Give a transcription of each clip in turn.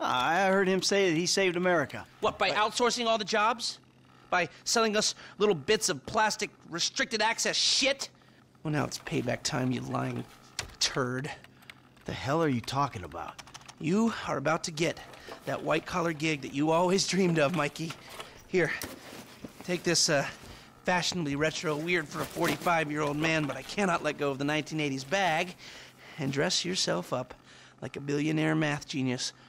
Ah, I heard him say that he saved America. What, by outsourcing all the jobs? By selling us little bits of plastic restricted access shit? Well, now it's payback time, you lying turd. The hell are you talking about? You are about to get that white collar gig that you always dreamed of, Mikey. Here, take this uh, fashionably retro weird for a 45 year old man, but I cannot let go of the 1980s bag, and dress yourself up like a billionaire math genius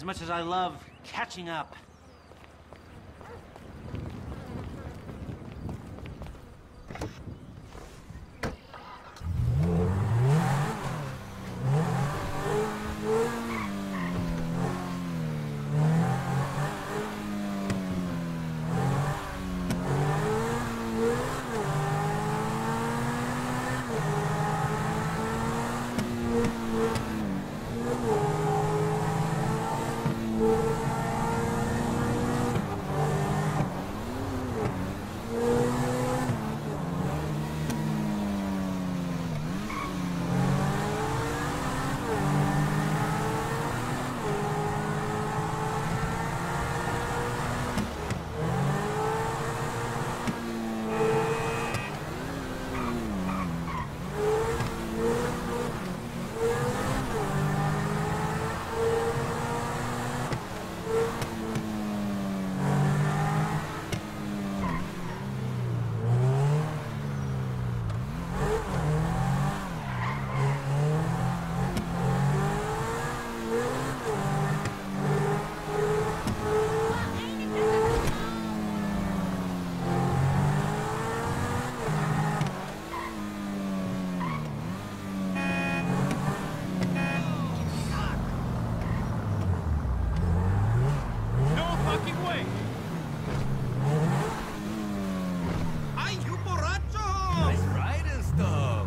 As much as I love catching up. No fucking way! ¡Ay, you borracho! Nice ride and stuff.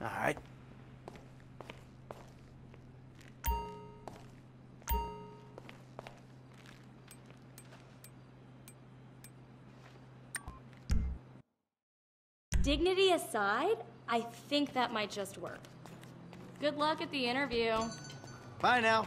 All right. Dignity aside, I think that might just work. Good luck at the interview. Bye now.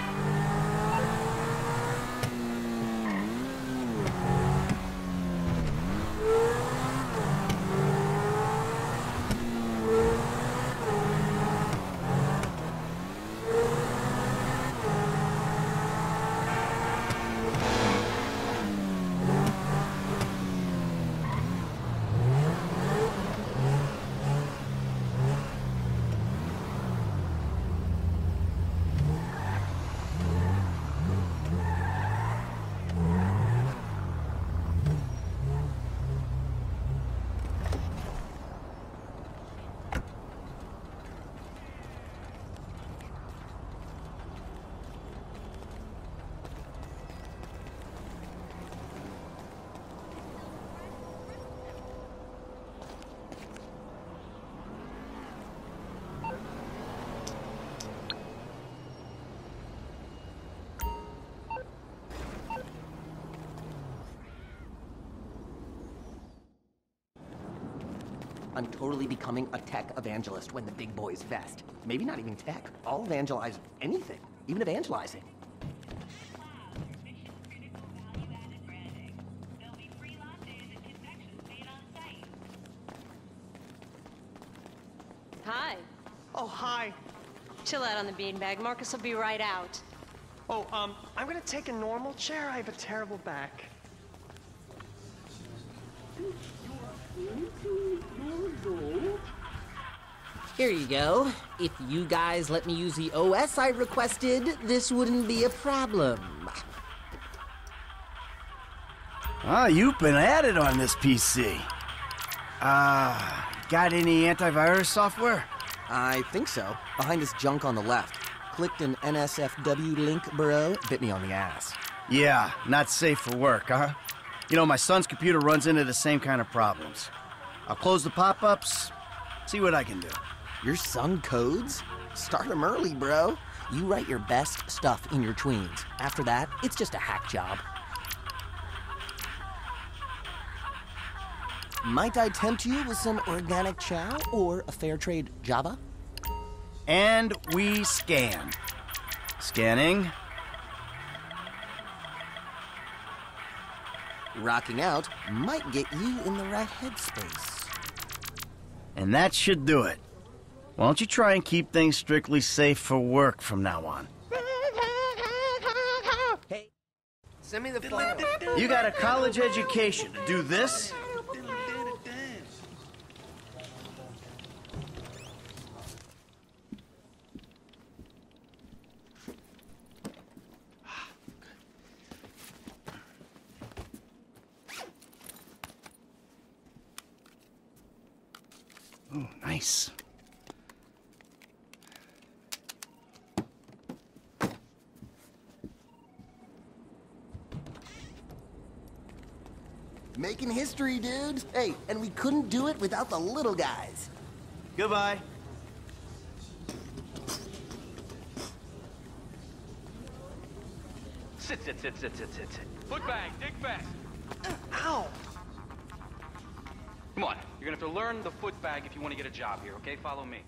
I'm totally becoming a tech evangelist when the big boys vest. Maybe not even tech. I'll evangelize anything, even evangelizing. Hi. Oh, hi. Chill out on the beanbag. Marcus will be right out. Oh, um, I'm gonna take a normal chair. I have a terrible back. Here you go. If you guys let me use the OS I requested, this wouldn't be a problem. Ah, you've been at it on this PC. Ah, got any antivirus software? I think so. Behind this junk on the left. Clicked an NSFW link, bro. Bit me on the ass. Yeah, not safe for work, huh? You know, my son's computer runs into the same kind of problems. I'll close the pop-ups, see what I can do. Your son codes? Start him early, bro. You write your best stuff in your tweens. After that, it's just a hack job. Might I tempt you with some organic chow or a fair trade Java? And we scan. Scanning. Rocking out might get you in the right headspace. And that should do it. Why don't you try and keep things strictly safe for work from now on? Hey, send me the file. You got a college education to do this? Oh, nice. Making history, dude. Hey, and we couldn't do it without the little guys. Goodbye. Sit, sit, sit, sit, sit, sit, sit. Foot bag, dig fast. Ow! Come on, you're gonna have to learn the foot bag if you want to get a job here, okay? Follow me.